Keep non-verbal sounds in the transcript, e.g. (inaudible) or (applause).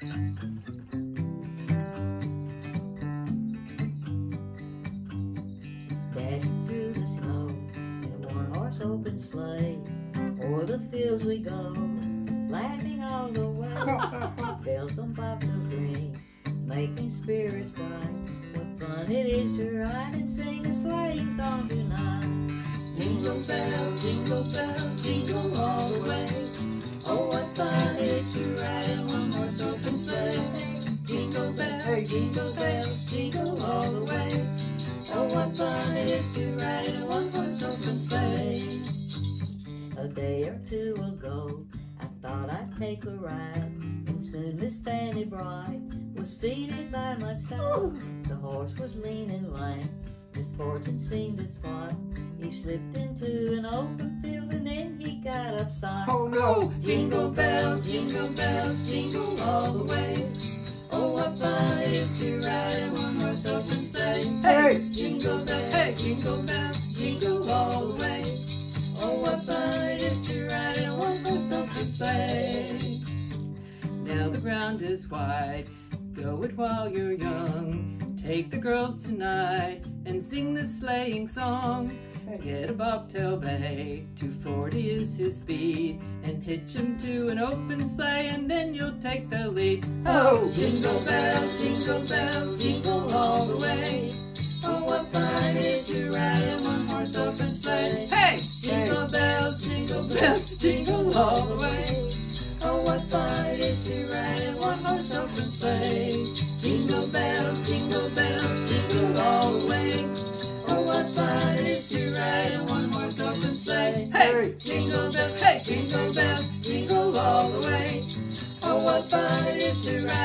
Dashing through the snow in a one-horse open sleigh, o'er the fields we go, laughing all the way. (laughs) Bells on bobtail green, making spirits bright. What fun it is to ride and sing a sleighing song tonight. Jingle bell, jingle jingle bells, jingle all the way. Oh, what fun it is to ride in a one-horse open sleigh. A day or two ago, I thought I'd take a ride, and soon Miss Fanny Bright was seated by my side. The horse was lean and lank, misfortune seemed his spot. He slipped into an open field and then he got upside. Oh no! Jingle bells, jingle bells, jingle all the way. Oh, what fun jingle bells, jingle all the way. Oh, what fun it is to ride in a one horse open sleigh. Now the ground is wide. Go it while you're young. Take the girls tonight and sing the sleighing song. Get a bobtail bay, 240 is his speed, and hitch him to an open sleigh, and then you'll take the lead. Oh, Jingle bells, jingle bells, jingle bells, jingle all the way. Oh, what fun it is to ride in one horse open sleigh. Jingle bells, jingle bells, jingle all the way. Oh, what fun it is to ride in one horse open sleigh. Hey! Jingle bells, hey, jingle bells, jingle all the way. Oh, what fun it is to ride